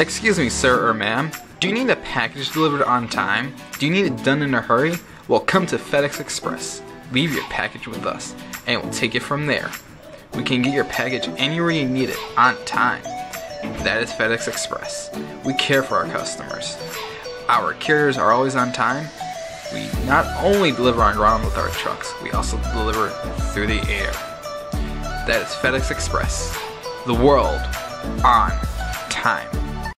Excuse me, sir or ma'am. Do you need a package delivered on time? Do you need it done in a hurry? Well, come to FedEx Express. Leave your package with us, and we'll take it from there. We can get your package anywhere you need it on time. That is FedEx Express. We care for our customers. Our carriers are always on time. We not only deliver on ground with our trucks, we also deliver through the air. That is FedEx Express. The world on time.